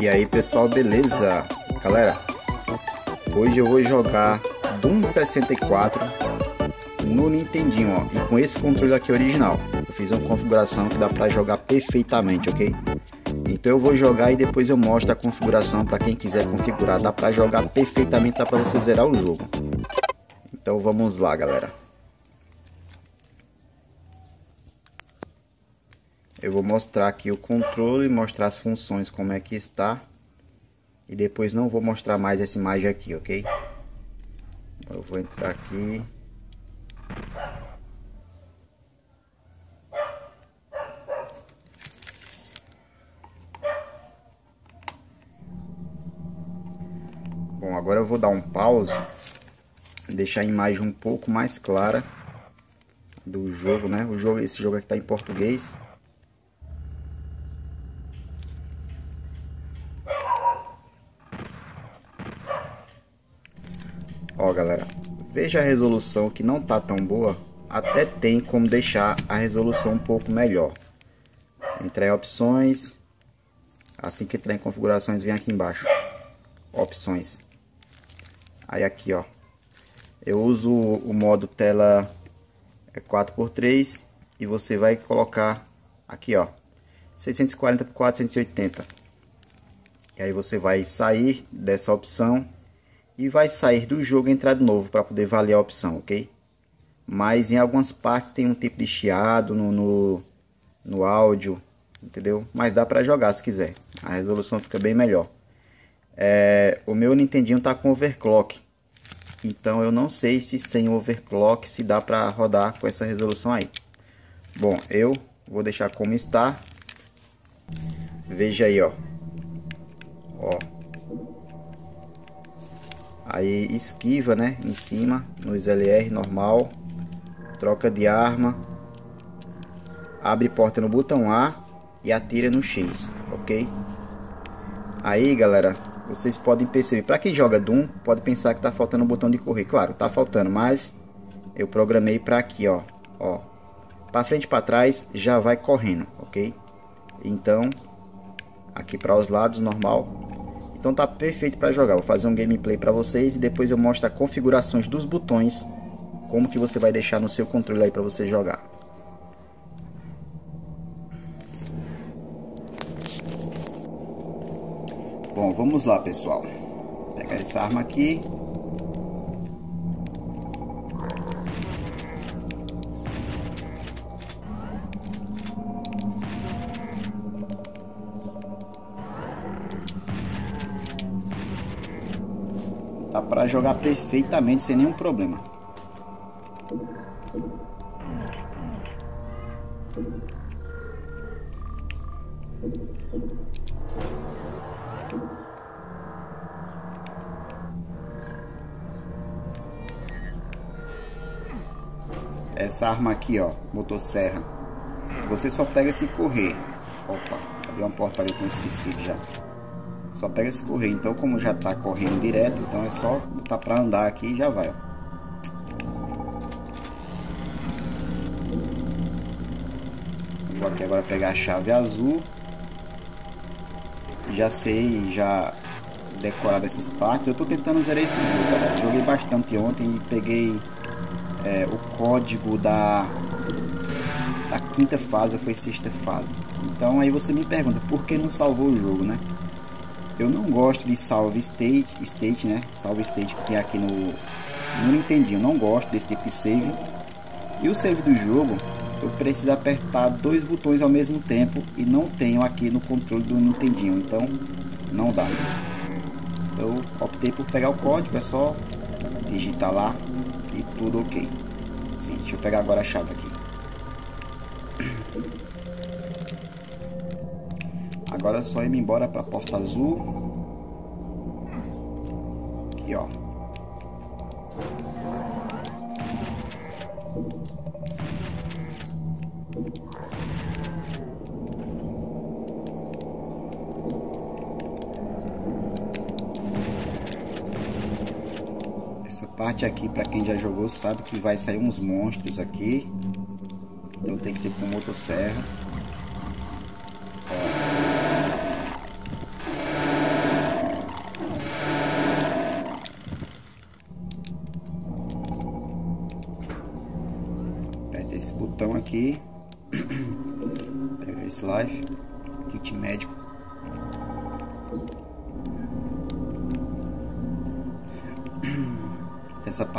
E aí pessoal, beleza? Galera, hoje eu vou jogar Doom 64 no Nintendinho, ó, e com esse controle aqui original. Eu fiz uma configuração que dá para jogar perfeitamente, ok? Então eu vou jogar e depois eu mostro a configuração para quem quiser configurar. Dá para jogar perfeitamente, dá para você zerar o jogo. Então vamos lá, galera. Eu vou mostrar aqui o controle, mostrar as funções como é que está. E depois não vou mostrar mais essa imagem aqui, ok? Eu vou entrar aqui. Bom, agora eu vou dar um pause, deixar a imagem um pouco mais clara do jogo, né? O jogo, esse jogo aqui está em português. Ó, galera, veja a resolução que não tá tão boa. Até tem como deixar a resolução um pouco melhor. Entrar em opções. Assim que entrar em configurações, vem aqui embaixo. Opções. Aí aqui, ó. Eu uso o modo tela 4x3 e você vai colocar aqui, ó. 640 por 480. E aí você vai sair dessa opção e vai sair do jogo e entrar de novo para poder valer a opção, ok? Mas em algumas partes tem um tipo de chiado no, no, no áudio, entendeu? Mas dá para jogar se quiser, a resolução fica bem melhor. É, o meu Nintendinho tá com overclock, então eu não sei se sem overclock se dá para rodar com essa resolução aí. Bom, eu vou deixar como está. Veja aí, ó. Ó, Aí esquiva, né? Em cima, no LR normal. Troca de arma. Abre porta no botão A e atira no X, ok? Aí, galera, vocês podem perceber. Para quem joga Doom, pode pensar que tá faltando o botão de correr. Claro, tá faltando, mas eu programei para aqui, ó. Ó. Para frente e para trás já vai correndo, ok? Então, aqui para os lados normal então tá perfeito para jogar. Vou fazer um gameplay para vocês e depois eu mostro as configurações dos botões, como que você vai deixar no seu controle aí para você jogar. Bom, vamos lá, pessoal. Vou pegar essa arma aqui. Dá para jogar perfeitamente sem nenhum problema. Essa arma aqui, ó, motosserra. Você só pega se correr. Opa, abriu uma porta ali, eu esquecido já. Só pega esse correio. Então, como já está correndo direto, então é só botar para andar aqui e já vai. Ó. Vou aqui agora pegar a chave azul. Já sei, já decorar dessas partes. Eu estou tentando zerar esse jogo, galera. Joguei bastante ontem e peguei é, o código da, da quinta fase, foi sexta fase. Então aí você me pergunta, por que não salvou o jogo, né? Eu não gosto de salve state, state, né? Salve state que tem aqui no, no Nintendinho. Não gosto desse tipo de save. E o save do jogo, eu preciso apertar dois botões ao mesmo tempo e não tenho aqui no controle do Nintendinho. Então, não dá. Então, optei por pegar o código, é só digitar lá e tudo ok. Sim, deixa eu pegar agora a chave aqui. Agora é só ir embora para a porta azul. Aqui, ó. Essa parte aqui, para quem já jogou, sabe que vai sair uns monstros aqui. Então tem que ser com motosserra.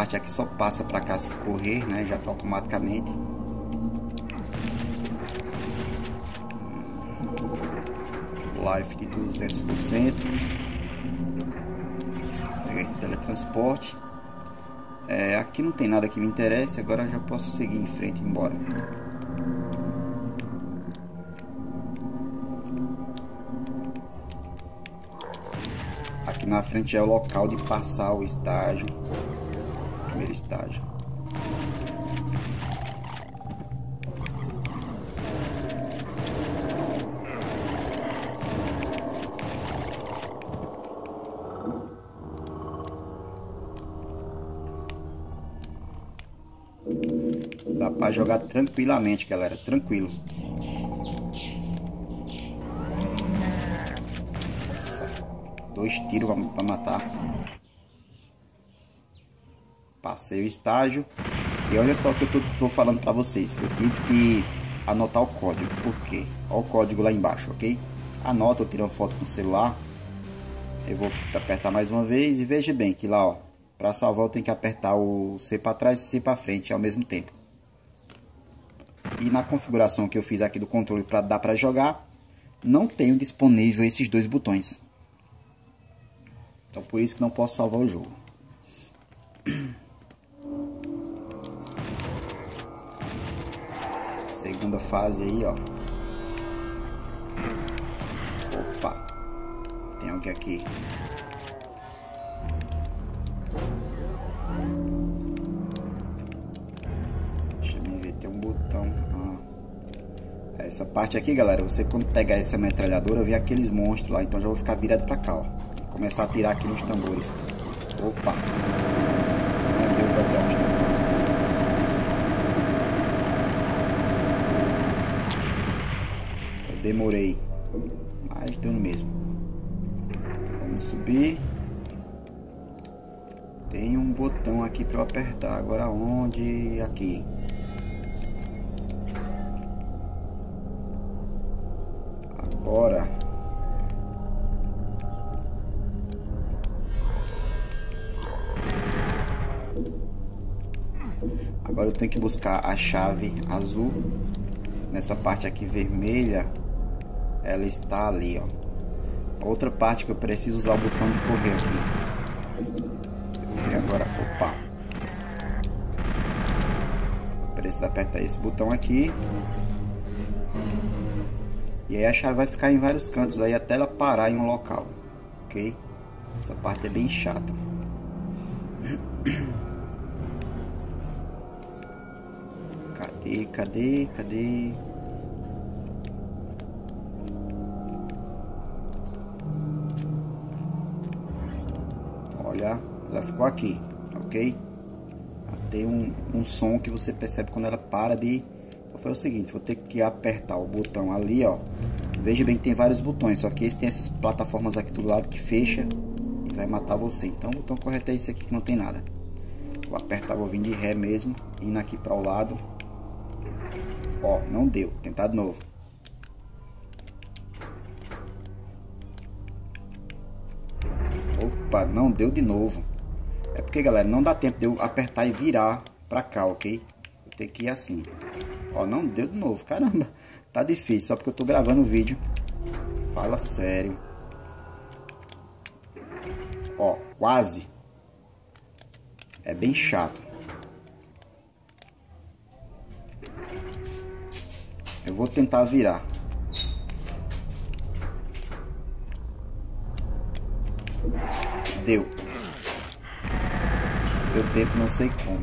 Parte aqui só passa para cá se correr, né? Já tá automaticamente. Life de 200%. Pegar esse teletransporte. É, aqui não tem nada que me interesse, agora já posso seguir em frente e embora. Aqui na frente é o local de passar o estágio, primeiro estágio. Dá pra jogar tranquilamente, galera. Tranquilo. Dois tiros pra matar. Passei o estágio. E olha só o que eu tô, tô falando pra vocês. Eu tive que anotar o código. Por quê? Olha o código lá embaixo, ok? Anota, eu tiro uma foto com o celular. Eu vou apertar mais uma vez e veja bem que lá, ó. Para salvar eu tenho que apertar o C para trás e C para frente ao mesmo tempo. E na configuração que eu fiz aqui do controle para dar para jogar, não tenho disponível esses dois botões. Então por isso que não posso salvar o jogo. Segunda fase aí, ó. Opa. Tem alguém aqui. Essa parte aqui, galera, você quando pegar essa metralhadora, vê aqueles monstros lá. Então já vou ficar virado pra cá, ó. Começar a atirar aqui nos tambores. Opa! Não deu pra atirar nos tambores. Eu demorei. Mas deu no mesmo. Então, vamos subir. Tem um botão aqui para apertar. Agora onde? Aqui. Agora. Agora eu tenho que buscar a chave azul. Nessa parte aqui vermelha, ela está ali, ó. Outra parte que eu preciso usar o botão de correr aqui. E agora, opa. Preciso apertar esse botão aqui. E aí a chave vai ficar em vários cantos aí até ela parar em um local, ok? Essa parte é bem chata. Cadê, cadê, cadê? Olha, ela ficou aqui, ok? Tem um, um som que você percebe quando ela para de foi o seguinte, vou ter que apertar o botão ali, ó. Veja bem que tem vários botões, só que esse tem essas plataformas aqui do lado que fecha e vai matar você. Então o botão correto é esse aqui que não tem nada. Vou apertar, vou vir de ré mesmo, indo aqui para o lado. Ó, não deu, tentar de novo. Não deu de novo. É porque, galera, não dá tempo de eu apertar e virar pra cá, ok? Vou ter que ir assim. Ó, não deu de novo. Caramba, tá difícil. Só porque eu tô gravando o vídeo. Fala sério. Ó, quase. É bem chato. Eu vou tentar virar. Deu. Deu tempo, não sei como.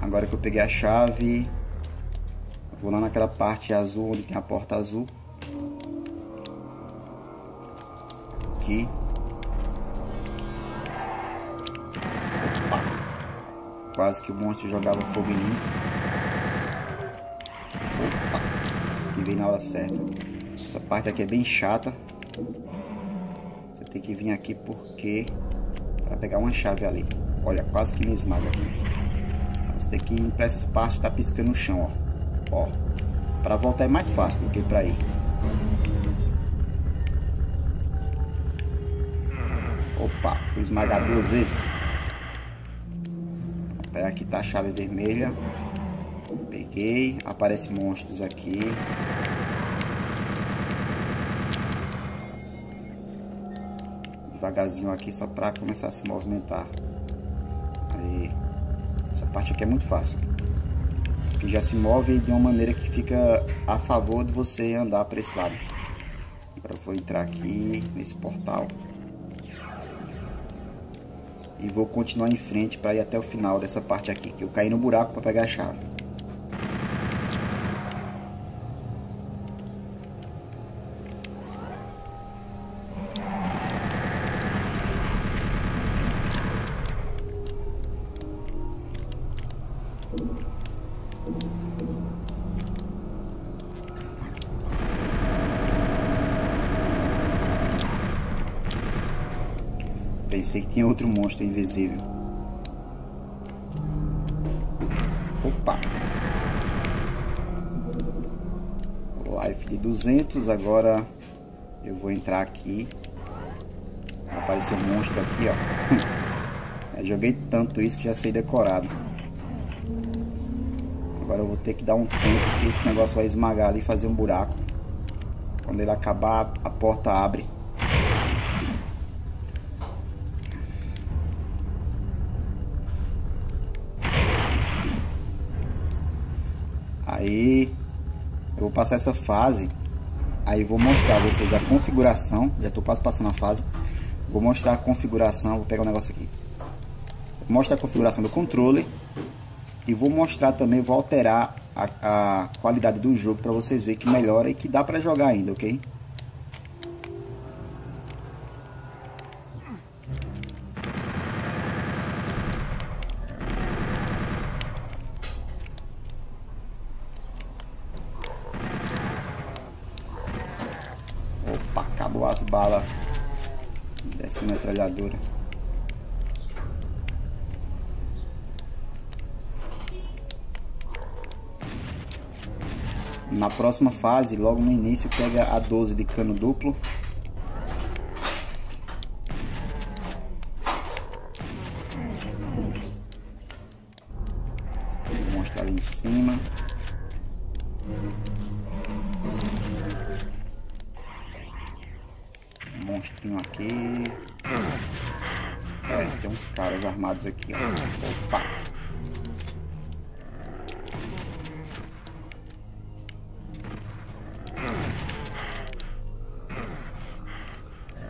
Agora que eu peguei a chave, vou lá naquela parte azul onde tem a porta azul. Aqui. Quase que o monstro jogava fogo em mim. Opa. Esquivei na hora certa. Essa parte aqui é bem chata. Você tem que vir aqui porque para pegar uma chave ali. Olha, quase que me esmaga aqui. Você tem que ir para essas partes tá piscando no chão, ó. Ó. Para voltar é mais fácil do que para ir. Opa, fui esmagar duas vezes. Até aqui tá a chave vermelha. Peguei. Aparece monstros aqui. Devagarzinho aqui só para começar a se movimentar. Aí. Essa parte aqui é muito fácil. Que já se move de uma maneira que fica a favor de você andar para esse lado. Agora eu vou entrar aqui nesse portal e vou continuar em frente para ir até o final dessa parte aqui, que eu caí no buraco para pegar a chave. Pensei que tinha outro monstro invisível. Opa! Life de 200, agora eu vou entrar aqui. Apareceu um monstro aqui, ó. joguei tanto isso que já sei decorado. Agora eu vou ter que dar um tempo que esse negócio vai esmagar ali e fazer um buraco. Quando ele acabar, a porta abre. Passar essa fase. Aí vou mostrar a vocês a configuração. Já estou quase passando a fase. Vou mostrar a configuração. Vou pegar um negócio aqui. Vou mostrar a configuração do controle. E vou mostrar também, vou alterar a, a qualidade do jogo para vocês verem que melhora e que dá para jogar ainda, ok? acabou as balas dessa metralhadora. Na próxima fase, logo no início, pega a 12 de cano duplo.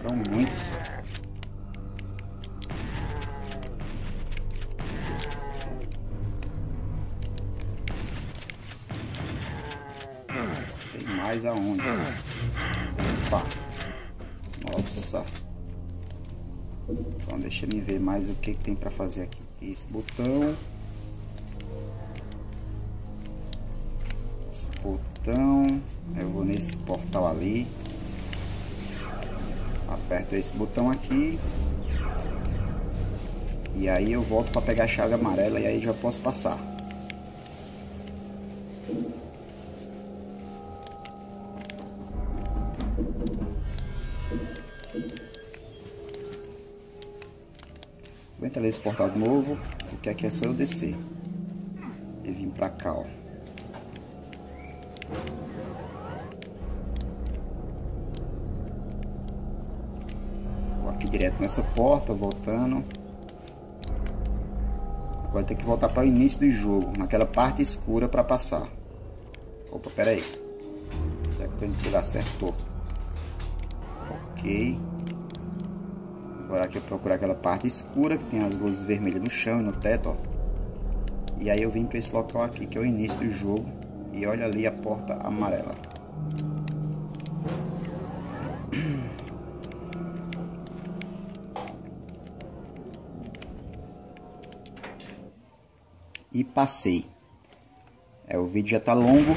São muitos. Tem mais aonde? Opa! Nossa. Então deixa eu ver mais o que, que tem para fazer aqui. Esse botão. Esse botão. Eu vou nesse portal ali. Aperto esse botão aqui. E aí eu volto para pegar a chave amarela e aí já posso passar. Vou entrar nesse portal de novo, porque aqui é só eu descer. E vir pra cá, ó. Vou aqui direto nessa porta, voltando. Agora tem que voltar para o início do jogo, naquela parte escura para passar. Opa, pera aí. Será que eu tô indo lugar certo? Ok. Agora aqui eu procurar aquela parte escura que tem as luzes vermelhas no chão e no teto, ó. E aí eu vim para esse local aqui, que é o início do jogo. E olha ali a porta amarela. E passei. É, o vídeo já tá longo.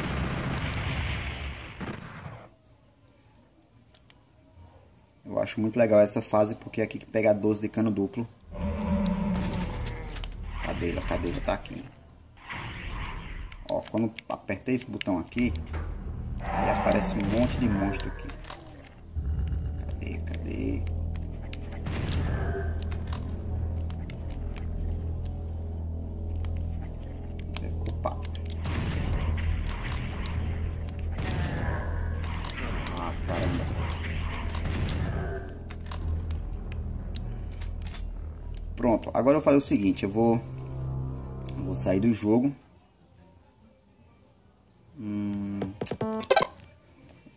Eu acho muito legal essa fase porque é aqui que pega 12 de cano duplo. Cadê ele? Tá aqui. Ó, quando apertei esse botão aqui, aí aparece um monte de monstro aqui. Cadê? Cadê? Fazer o seguinte, eu vou, eu vou sair do jogo. Hum,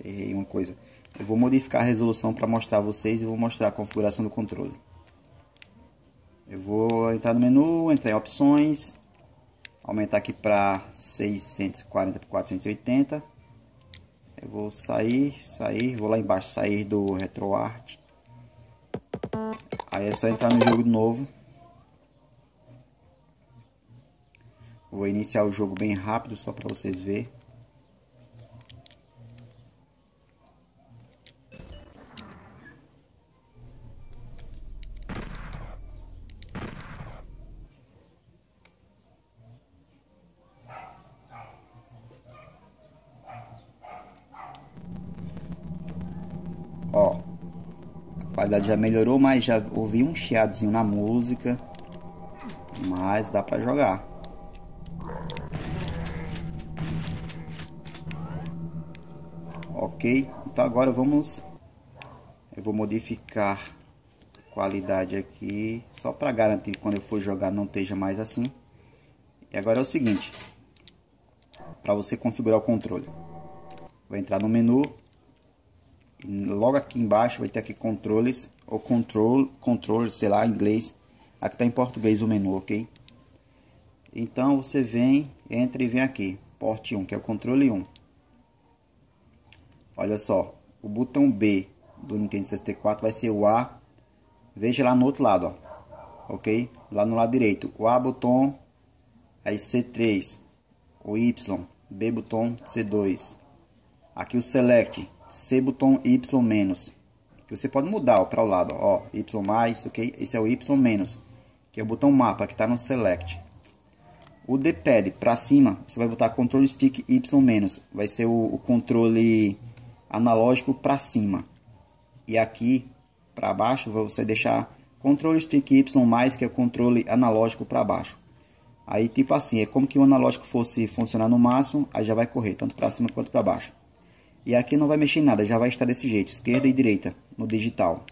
errei uma coisa. Eu vou modificar a resolução para mostrar a vocês e vou mostrar a configuração do controle. Eu vou entrar no menu, entrar em opções, aumentar aqui para 640 por 480. Eu vou sair, sair, vou lá embaixo sair do RetroArt. Aí é só entrar no jogo de novo. Vou iniciar o jogo bem rápido, só para vocês verem. Ó, a qualidade já melhorou, mas já ouvi um chiadozinho na música. Mas dá pra jogar. Então agora vamos eu vou modificar a qualidade aqui só para garantir que quando eu for jogar não esteja mais assim. E agora é o seguinte para você configurar o controle. Vou entrar no menu logo aqui embaixo vai ter aqui controles ou control controle sei lá em inglês. Aqui está em português o menu ok? Então você vem entra e vem aqui porte 1 que é o controle 1 Olha só, o botão B do Nintendo 64 vai ser o A. Veja lá no outro lado, ó. ok? Lá no lado direito, o A botão, aí C3, o Y, B botão, C2. Aqui o Select, C botão Y menos. Que você pode mudar para o lado, ó, Y mais, ok? Esse é o Y menos, que é o botão mapa que está no Select. O D-pad para cima, você vai botar controle stick Y menos, vai ser o, o controle analógico para cima. E aqui para baixo você deixar controle stick Y mais que é controle analógico para baixo. Aí tipo assim, é como que o analógico fosse funcionar no máximo, aí já vai correr tanto para cima quanto para baixo. E aqui não vai mexer em nada, já vai estar desse jeito, esquerda e direita no digital.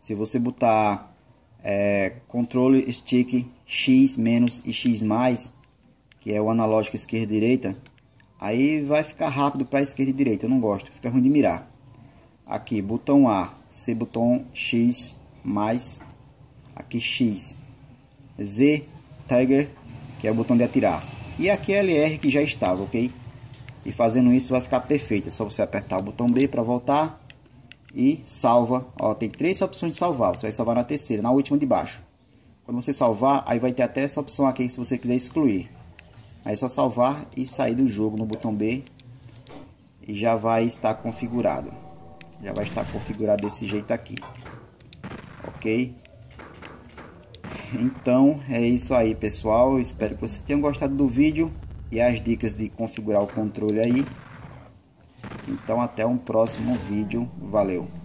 Se você botar é, controle stick X menos e X mais, que é o analógico esquerda e direita, Aí vai ficar rápido para esquerda e direita, eu não gosto, fica ruim de mirar. Aqui, botão A, C botão X mais, aqui X. Z, Tiger, que é o botão de atirar. E aqui LR que já estava, ok? E fazendo isso vai ficar perfeito. É só você apertar o botão B para voltar e salva. Ó, tem três opções de salvar. Você vai salvar na terceira, na última de baixo. Quando você salvar, aí vai ter até essa opção aqui se você quiser excluir. Aí é só salvar e sair do jogo no botão B e já vai estar configurado. Já vai estar configurado desse jeito aqui. Ok? Então é isso aí pessoal. espero que vocês tenham gostado do vídeo e as dicas de configurar o controle aí. Então até um próximo vídeo. Valeu!